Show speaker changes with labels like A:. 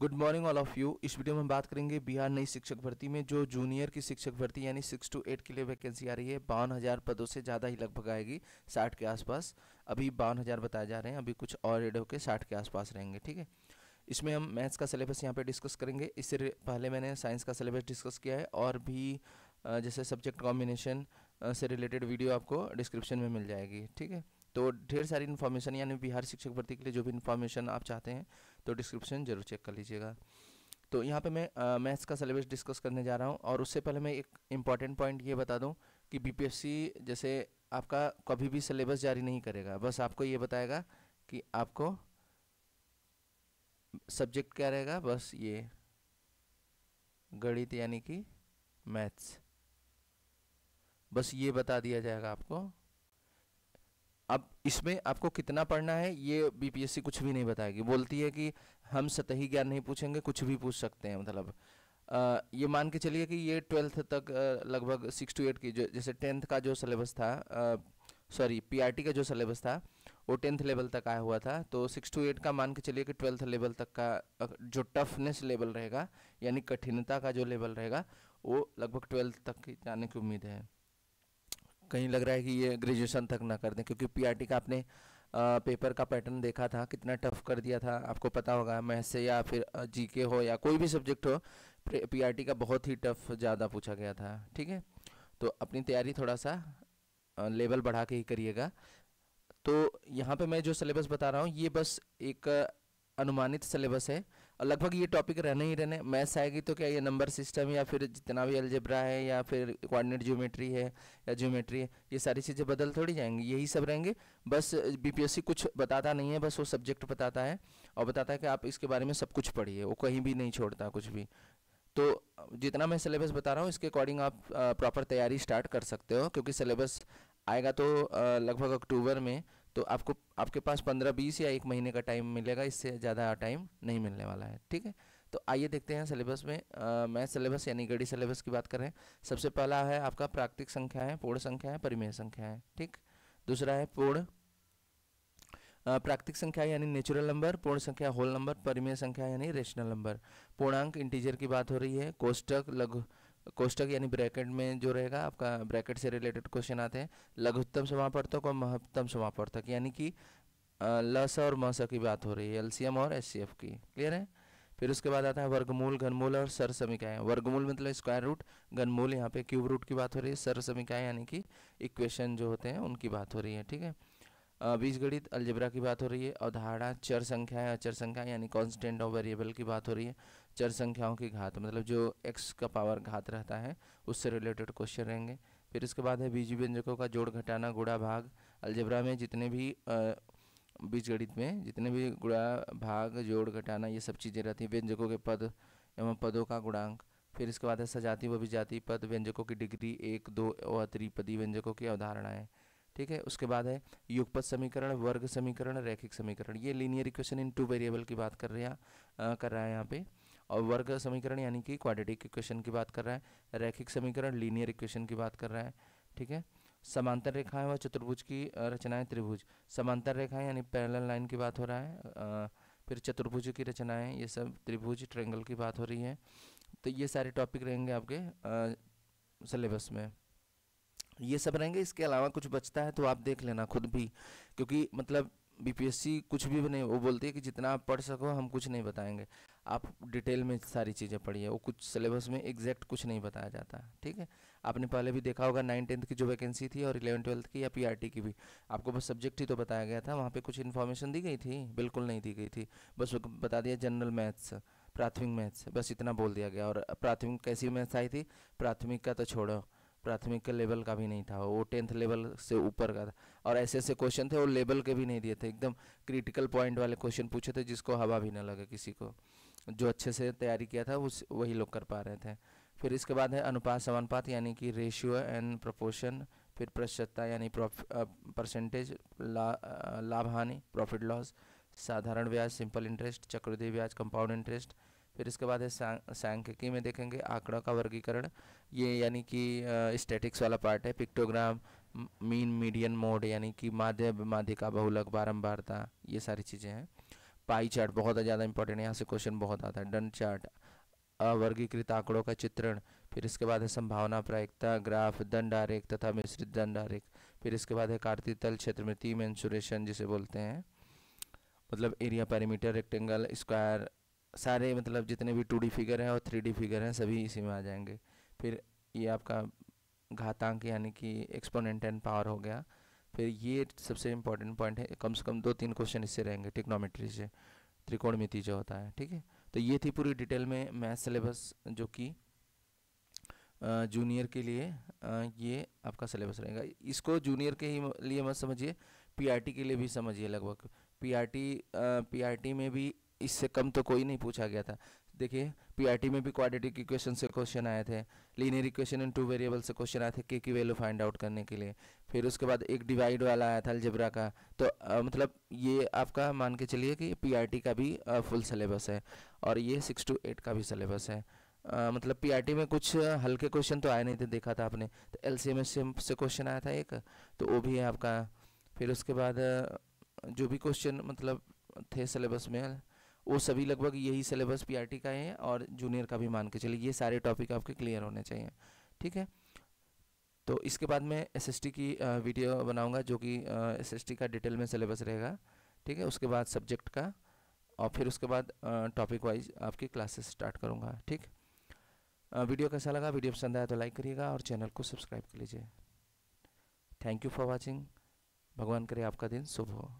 A: Good morning all of you इस video में हम बात करेंगे बिहार नई शिक्षक भर्ती में, जो जूनियर की शिक्षक भर्ती यानी सिक्स टू एट के लिए वैकेंसी आ रही है। बावन हज़ार पदों से ज़्यादा ही लगभग आएगी, साठ के आसपास। अभी बावन हज़ार बताए जा रहे हैं, अभी कुछ और एड होकर साठ के आसपास रहेंगे, ठीक है? इसमें हम मैथ्स का सिलेबस यहाँ पे डिस्कस करेंगे। इससे पहले मैंने साइंस का सिलेबस डिस्कस किया है, और भी जैसे सब्जेक्ट कॉम्बिनेशन से रिलेटेड वीडियो आपको डिस्क्रिप्शन में मिल जाएगी, ठीक है? तो ढेर सारी इन्फॉर्मेशन यानी बिहार शिक्षक भर्ती के लिए जो भी इन्फॉर्मेशन आप चाहते हैं तो डिस्क्रिप्शन ज़रूर चेक कर लीजिएगा। तो यहाँ पे मैं मैथ्स का सिलेबस डिस्कस करने जा रहा हूँ, और उससे पहले मैं एक इंपॉर्टेंट पॉइंट ये बता दूँ कि बीपीएससी जैसे आपका कभी भी सिलेबस जारी नहीं करेगा, बस आपको ये बताएगा कि आपको सब्जेक्ट क्या रहेगा, बस ये गणित यानी कि मैथ्स बस ये बता दिया जाएगा आपको अब इसमें आपको कितना पढ़ना है ये बीपीएससी कुछ भी नहीं बताएगी। बोलती है कि हम सतही ज्ञान नहीं पूछेंगे कुछ भी पूछ सकते हैं मतलब। आ, ये मान के चलिए कि ये ट्वेल्थ तक लगभग सिक्स टू एट की जो जैसे टेंथ का जो सिलेबस था सॉरी पीआरटी का जो सिलेबस था वो टेंथ लेवल तक आया हुआ था। तो सिक्स टू एट का मान के चलिए कि ट्वेल्थ लेवल तक का जो टफनेस लेवल रहेगा यानी कठिनता का जो लेवल रहेगा वो लगभग ट्वेल्थ तक जाने की उम्मीद है। कहीं लग रहा है कि ये ग्रेजुएशन तक ना कर दें, क्योंकि पीआरटी का आपने पेपर का पैटर्न देखा था, कितना टफ कर दिया था, आपको पता होगा मैथ से या फिर जीके हो या कोई भी सब्जेक्ट हो पीआरटी का बहुत ही टफ ज़्यादा पूछा गया था, ठीक है? तो अपनी तैयारी थोड़ा सा लेवल बढ़ा के ही करिएगा। तो यहाँ पे मैं जो सिलेबस बता रहा हूँ, ये बस एक अनुमानित सिलेबस है लगभग ये टॉपिक रहने ही रहने। मैथ्स आएगी तो क्या ये नंबर सिस्टम या फिर जितना भी अलजेब्रा है या फिर कोऑर्डिनेट ज्योमेट्री है या ज्योमेट्री है, ये सारी चीज़ें बदल थोड़ी जाएँगी। यही सब रहेंगे। बस बीपीएससी कुछ बताता नहीं है, बस वो सब्जेक्ट बताता है और बताता है कि आप इसके बारे में सब कुछ पढ़िए। वो कहीं भी नहीं छोड़ता कुछ भी। तो जितना मैं सिलेबस बता रहा हूँ, इसके अकॉर्डिंग आप प्रॉपर तैयारी स्टार्ट कर सकते हो, क्योंकि सिलेबस आएगा तो लगभग अक्टूबर में तो आपको, आपके पास पंद्रह बीस या एक महीने का टाइम मिलेगा, इससे ज़्यादा टाइम नहीं मिलने वाला है, ठीक है? तो आइए देखते हैं सिलेबस में मैथ सिलेबस यानी गढ़ी सिलेबस की बात कर रहे हैं। सबसे पहला है आपका प्राकृतिक संख्या है, पूर्ण संख्या है, परिमेय संख्या है, ठीक? दूसरा है पूर्ण प्राकृतिक संख्या यानी नेचुरल नंबर पूर्ण संख्या होल नंबर परिमेय संख्या यानी रेशनल नंबर पूर्णांक इंटीजर की बात हो रही है, कोष्टक, लघु कोष्टक यानी ब्रैकेट में जो रहेगा, आपका ब्रैकेट से रिलेटेड क्वेश्चन आते हैं। लघुत्तम समापर्थक और महत्तम समापर्थक यानी कि लस और मस की बात हो रही है, एलसीएम और एस की। क्लियर है? फिर उसके बाद आता है वर्गमूल, घनमूल और सर समीकाएँ वर्गमूल मतलब स्क्वायर रूट, घनमूल यहाँ पे क्यूब रूट की बात हो रही है सर समीकाएँ यानी कि इक्वेशन जो होते हैं, उनकी बात हो रही है, ठीक है? बीज गणित अलजबरा की बात हो रही है, अवधारणा, चर संख्या है अचर संख्या यानी कांस्टेंट और वेरिएबल की बात हो रही है। चर संख्याओं की घात मतलब जो एक्स का पावर घात रहता है, उससे रिलेटेड क्वेश्चन रहेंगे। फिर इसके बाद है बीजी व्यंजकों का जोड़ घटाना गुड़ा भाग। अलजबरा में जितने भी बीजगणित में जितने भी गुड़ा भाग, जोड़ घटाना, ये सब चीज़ें रहती हैं, व्यंजकों के पद एवं पदों का गुणांक। फिर इसके बाद है सजाती व विजाति पद, व्यंजकों की डिग्री एक, दो और त्रिपदी, व्यंजकों की अवधारणाएँ। ठीक है? उसके बाद है युगपत समीकरण, वर्ग समीकरण, रैखिक समीकरण। ये linear equation in two variable की बात कर रहे हैं कर रहा है यहाँ पे। और वर्ग समीकरण यानी कि क्वाड्रेटिक इक्वेशन की बात कर रहा है, रैखिक समीकरण लीनियर इक्वेशन की बात कर रहा है, ठीक है? समांतर रेखाएँ व चतुर्भुज की रचनाएँ त्रिभुज। समांतर रेखाएँ यानी पैरेलल लाइन की बात हो रहा है फिर चतुर्भुज की रचनाएँ, ये सब त्रिभुज ट्रेंगल की बात हो रही है। तो ये सारे टॉपिक रहेंगे आपके सिलेबस में। ये सब रहेंगे, इसके अलावा कुछ बचता है तो आप देख लेना खुद भी। क्योंकि मतलब बीपीएससी कुछ भी नहीं, वो बोलती है कि जितना आप पढ़ सको, हम कुछ नहीं बताएँगे। आप डिटेल में सारी चीज़ें पढ़िए, वो कुछ सिलेबस में एग्जैक्ट कुछ नहीं बताया जाता, ठीक है? आपने पहले भी देखा होगा नाइन टेंथ की जो वैकेंसी थी और इलेवन ट्वेल्थ की या पीआरटी की भी। आपको बस सब्जेक्ट ही तो बताया गया था, वहाँ पे कुछ इन्फॉर्मेशन दी गई थी? बिल्कुल नहीं दी गई थी। बस बता दिया जनरल मैथ्स प्राथमिक मैथ्स बस इतना बोल दिया गया। और प्राथमिक कैसी मैथ्स आई थी? प्राथमिक का तो छोड़ो। प्राथमिक के लेवल का भी नहीं था वो टेंथ लेवल से ऊपर का था। और ऐसे ऐसे क्वेश्चन थे वो लेवल के भी नहीं दिए थे। एकदम क्रिटिकल पॉइंट वाले क्वेश्चन पूछे थे जिसको हवा भी ना लगे किसी को। जो अच्छे से तैयारी किया था उस वही लोग कर पा रहे थे। फिर इसके बाद है अनुपात समानुपात यानी कि रेशियो एंड प्रपोर्शन फिर प्रतिशतता यानी परसेंटेज ला, लाभ हानि प्रॉफिट लॉस साधारण ब्याज सिंपल इंटरेस्ट चक्रवृद्धि ब्याज कंपाउंड इंटरेस्ट फिर इसके बाद है सांख्यिकी में देखेंगे, आंकड़ों का वर्गीकरण। ये यानी कि स्टैटिक्स वाला पार्ट है पिक्टोग्राम मीन मीडियन मोड यानी कि माध्य, माध्यिका, बहुलक, बारंबारता, ये सारी चीज़ें हैं। पाई चार्ट बहुत ज़्यादा इंपॉर्टेंट है, यहाँ से क्वेश्चन बहुत आता है। डन चार्ट अवर्गीकृत आंकड़ों का चित्रण, फिर इसके बाद है संभावना प्रायिकता ग्राफ दंड तथा मिश्रित दंड फिर इसके बाद है कार्तिक तल क्षेत्र में तीन मेंसुरेशन जिसे बोलते हैं। मतलब एरिया पैरामीटर रेक्टेंगल स्क्वायर सारे मतलब जितने भी टू फिगर हैं और थ्री फिगर हैं, सभी इसी में आ जाएँगे। फिर ये आपका घातांक यानी कि एक्सपोनेंट एंड पावर हो गया। फिर ये सबसे इम्पोर्टेंट पॉइंट है, कम से कम दो तीन क्वेश्चन इससे रहेंगे टिक्नोमेट्री से, त्रिकोणमिति जो होता है, ठीक है? तो ये थी पूरी डिटेल में मैथ सिलेबस जो कि जूनियर के लिए ये आपका सिलेबस रहेगा। इसको जूनियर के ही लिए मत समझिए पीआरटी के लिए भी समझिए लगभग। पीआरटी पीआरटी में भी इससे कम तो कोई नहीं पूछा गया था। देखिए पीआरटी में भी क्वाड्रेटिक इक्वेशन से क्वेश्चन आए थे linear equation in two variable से क्वेश्चन आए थे के की वैल्यू फाइंड आउट करने के लिए। फिर उसके बाद एक डिवाइड वाला आया था अलजबरा का। तो आ, मतलब ये आपका मान के चलिए कि पीआरटी का भी आ, फुल सिलेबस है और ये सिक्स टू एट का भी सिलेबस है। आ, मतलब पीआरटी में कुछ हल्के क्वेश्चन तो आए नहीं थे देखा था आपने। तो एल से क्वेश्चन आया था एक तो वो भी है आपका। फिर उसके बाद जो भी क्वेश्चन मतलब थे सिलेबस में वो सभी लगभग यही सिलेबस पीआरटी का है और जूनियर का भी मान के चलिए, ये सारे टॉपिक आपके क्लियर होने चाहिए, ठीक है? तो इसके बाद मैं एसएसटी की वीडियो बनाऊँगा जो कि एसएसटी का डिटेल में सिलेबस रहेगा, ठीक है? उसके बाद सब्जेक्ट का और फिर उसके बाद टॉपिक वाइज आपकी क्लासेस स्टार्ट करूँगा, ठीक? वीडियो कैसा लगा? वीडियो पसंद आया तो लाइक करिएगा और चैनल को सब्सक्राइब कर लीजिए। थैंक यू फॉर वॉचिंग भगवान करे आपका दिन शुभ हो।